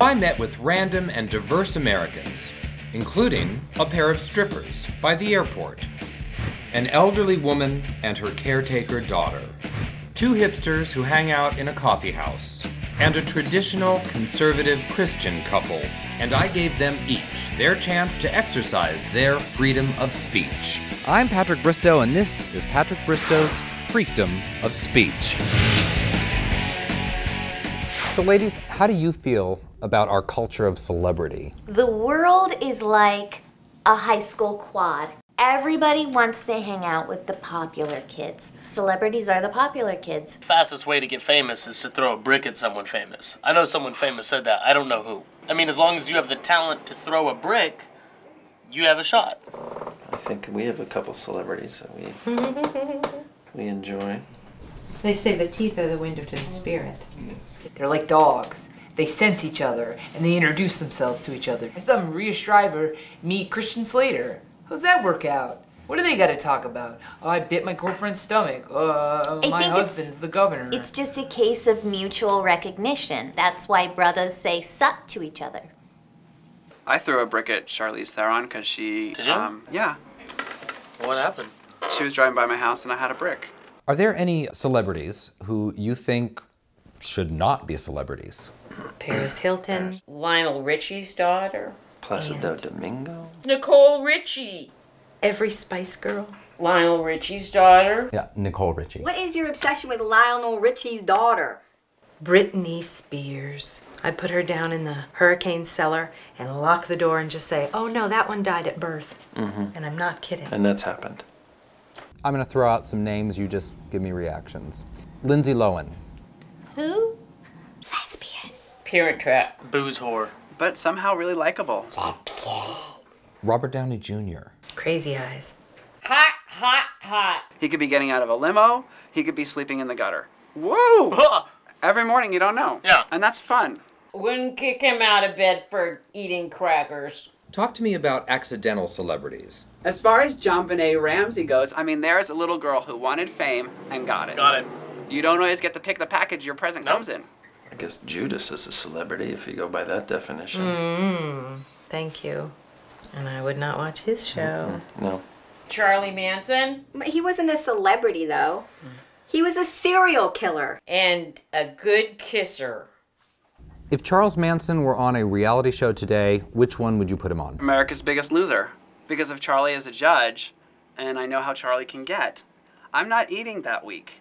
I met with random and diverse Americans, including a pair of strippers by the airport, an elderly woman and her caretaker daughter, two hipsters who hang out in a coffee house, and a traditional conservative Christian couple. And I gave them each their chance to exercise their freedom of speech. I'm Patrick Bristow, and this is Patrick Bristow's Freedom of Speech. So, ladies, how do you feel about our culture of celebrity? The world is like a high school quad. Everybody wants to hang out with the popular kids. Celebrities are the popular kids. Fastest way to get famous is to throw a brick at someone famous. I know someone famous said that. I don't know who. I mean, as long as you have the talent to throw a brick, you have a shot. I think we have a couple celebrities that we we enjoy. They say the teeth are the window to the spirit. They're like dogs. They sense each other and they introduce themselves to each other. I saw Maria Shriver meet Christian Slater. How'd that work out? What do they got to talk about? Oh, I bit my girlfriend's stomach. Uh, I my husband's the governor. It's just a case of mutual recognition. That's why brothers say suck to each other. I threw a brick at Charlize Theron because she, Did you? um, yeah, What happened? she was driving by my house and I had a brick. Are there any celebrities who you think should not be celebrities? Paris Hilton. Lionel Richie's daughter. Placido Domingo. Nicole Richie. Every Spice Girl. Lionel Richie's daughter. Yeah, Nicole Richie. What is your obsession with Lionel Richie's daughter? Britney Spears. I put her down in the hurricane cellar and lock the door and just say, oh no, that one died at birth. Mm-hmm. And I'm not kidding. And that's happened. I'm going to throw out some names, you just give me reactions. Lindsay Lohan. Who? Lesbian. Parent Trap. Booze whore. But somehow really likable. Robert Downey Jr. Crazy eyes. Hot, hot, hot. He could be getting out of a limo. He could be sleeping in the gutter. Whoa! Every morning you don't know. Yeah. And that's fun. Wouldn't kick him out of bed for eating crackers. Talk to me about accidental celebrities. As far as JonBenét Ramsey goes, I mean, there's a little girl who wanted fame and got it. Got it. You don't always get to pick the package your present Nope. comes in. I guess Judas is a celebrity if you go by that definition. Mm, thank you. And I would not watch his show. No. Charlie Manson. He wasn't a celebrity, though. He was a serial killer. And a good kisser. If Charles Manson were on a reality show today, which one would you put him on? America's Biggest Loser. Because if Charlie is a judge, and I know how Charlie can get. I'm not eating that week.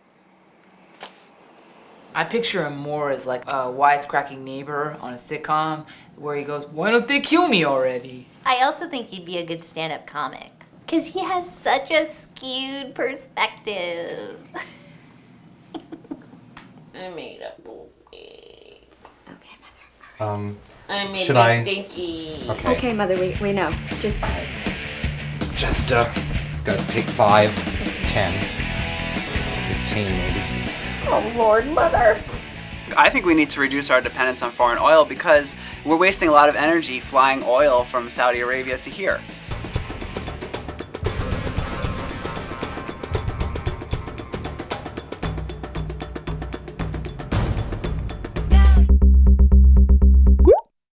I picture him more as like a wisecracking neighbor on a sitcom where he goes, Why don't they kill me already? I also think he'd be a good stand up comic. Because he has such a skewed perspective. I made a movie. Okay, Mother. Um, I made Should a I- stinky. okay. Okay, Mother, we, we know. Just Just, uh, gotta take five, ten, fifteen maybe. Oh, Lord, Mother. I think we need to reduce our dependence on foreign oil because we're wasting a lot of energy flying oil from Saudi Arabia to here.